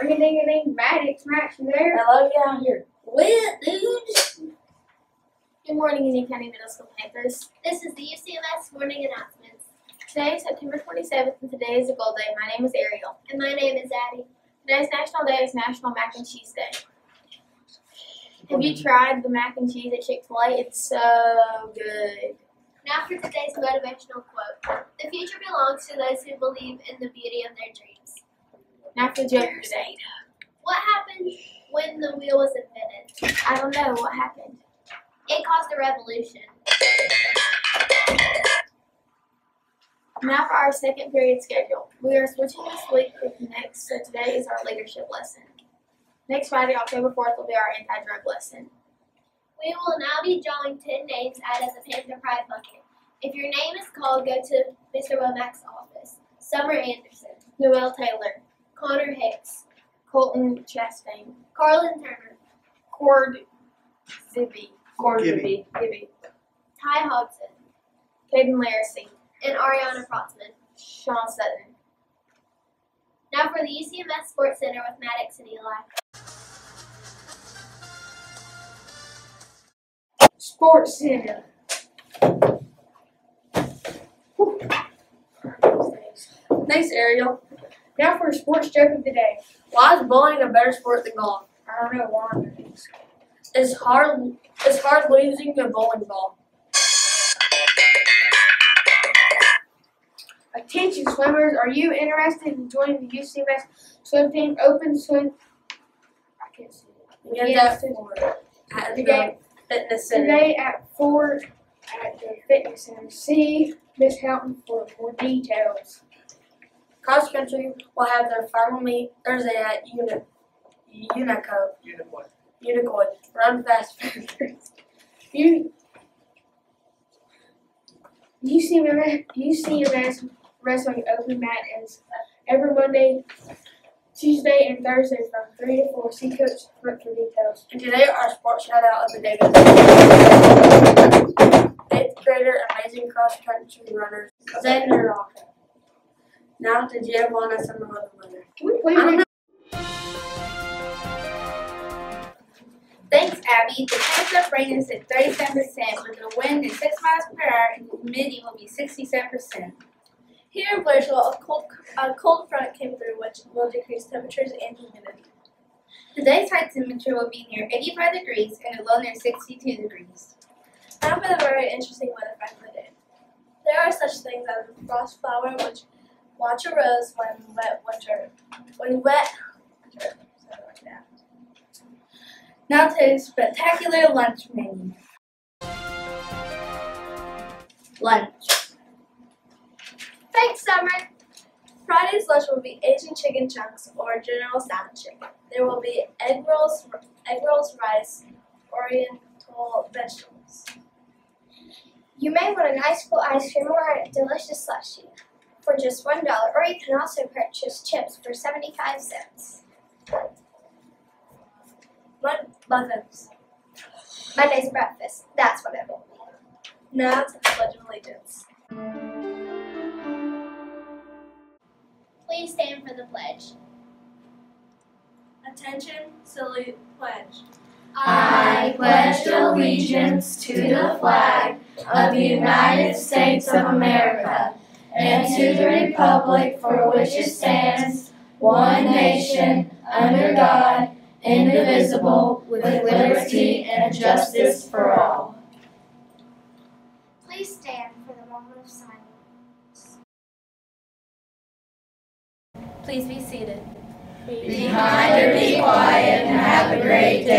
Ring a ding a ding, Maddox, Max, you there? Hello, get out here. What, dude? Good morning, Union County Middle School Panthers. This is the UCMS morning announcements. Today is September 27th, and today is a gold day. My name is Ariel. And my name is Addie. Today's National Day is National Mac and Cheese Day. Have you tried the mac and cheese at Chick fil A? It's so good. Now for today's motivational quote. The future belongs to those who believe in the beauty of their dreams. Now for joke the. What happened when the wheel was invented? I don't know what happened. It caused a revolution. Now for our second period schedule. We are switching this week with next, so today is our leadership lesson. Next Friday, October 4th, will be our anti drug lesson. We will now be drawing 10 names out of the Panther Pride bucket. If your name is called, go to Mr. Womack's office. Summer Anderson, Noel Taylor, Connor Hicks, Colton Chastain, Carlin Turner, Cord Zibby, Cord Gibby. Gibby, Ty Hodgson, Caden Laracy, and Ariana Protzman. Sean Sutton. Now for the UCMS Sports Center with Maddox and Eli. Sports Center. Thanks, Ariel. Now for a sports joke of the day. Why is bowling a better sport than golf? I don't know why. It's hard. It's hard losing a bowling ball. Attention swimmers, are you interested in joining the UCMS swim team open swim? I can't see it. Yes. at the Today- fitness center. Today at four at the fitness center. See Miss Houghton for more details. Cross country will have their final meet Thursday at Uni- Unicoi. Unicorn. Unicorn. Run fast, Panthers. You UCMS UCMS wrestling open mat is every Monday, Tuesday, and Thursday from three to four. See Coach Brooke for details. And today our sports shout out of the day eighth grader amazing cross country runner Xander Rocker. Now to Giovanna Summer weather. Can we don't Thanks, Abby. The chance of rain is at 37%, with the wind at 6 miles per hour and the humidity will be 67%. Here in Blairsville, a cold, a cold front came through, which will decrease temperatures and humidity. Today's high temperature will be near 85 degrees and a low near 62 degrees. Now for the very interesting weather fact of the day. There are such things as a frost flower, which watch a rose when wet winter, when wet winter, like that. Now to a spectacular lunch menu. Lunch. Thanks, Summer. Friday's lunch will be Asian chicken chunks or general salad chicken. There will be egg rolls, egg rolls, rice, oriental vegetables. You may want a nice cool ice cream or a delicious slushie for just one dollar, or you can also purchase chips for seventy-five cents. Mud muffins. Monday's breakfast. That's what it will be. Now to the Pledge of Allegiance. Please stand for the pledge. Attention, salute, pledge. I pledge allegiance to the flag of the United States of America and to the republic for which it stands, one nation, under God, indivisible, with liberty and justice for all. Please stand for the moment of silence. Please be seated. Be kind or be quiet and have a great day.